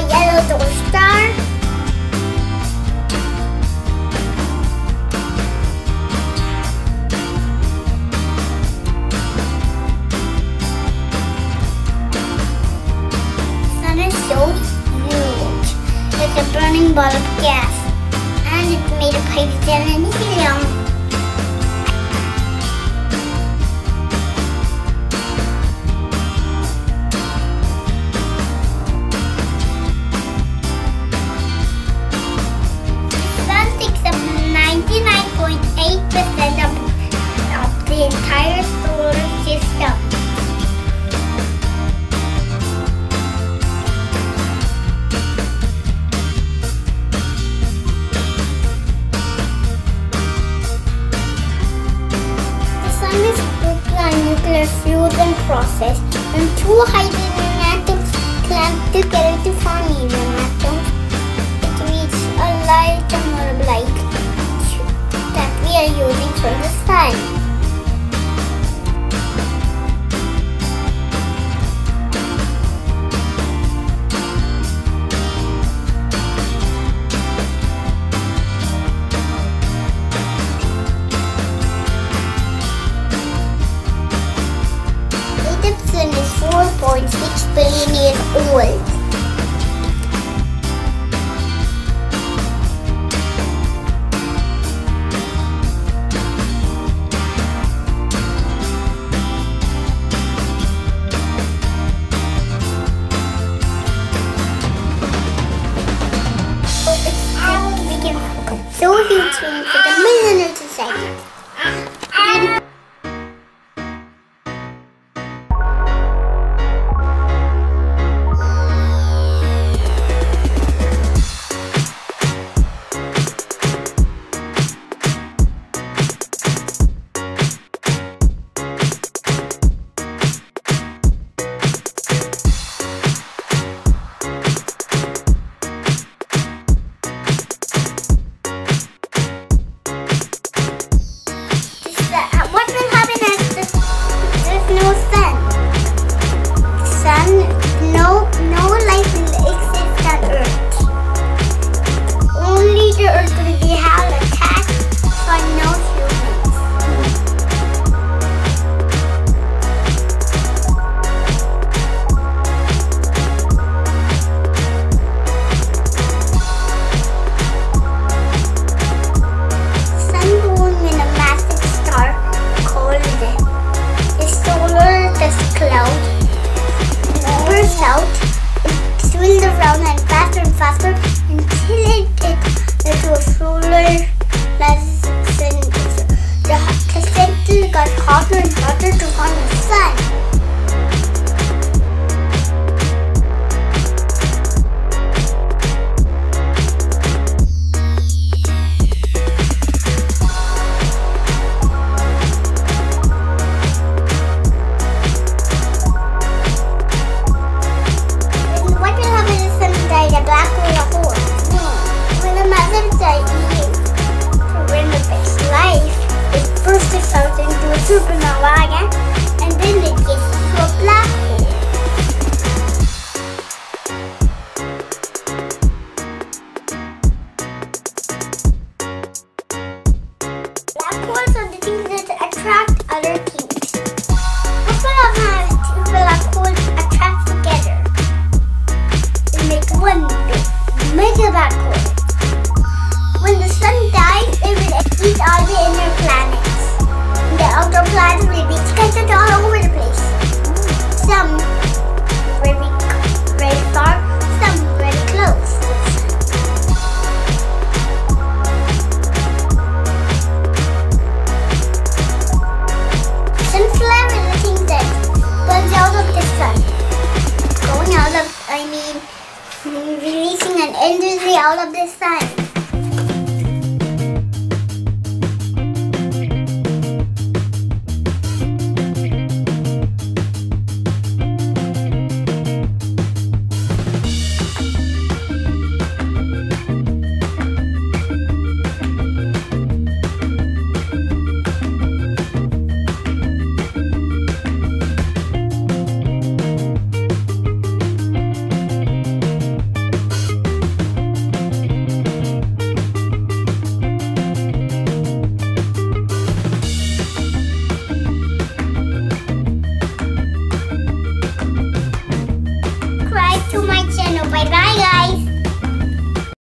a yellow dwarf star. Sun is so huge. It's a burning ball of gas. And it's made of hydrogen and helium. golden process when two hydrogen atoms clump together to form helium atoms. It reaches a light lighter light that we are using for the sun. wait. and do see all of this time.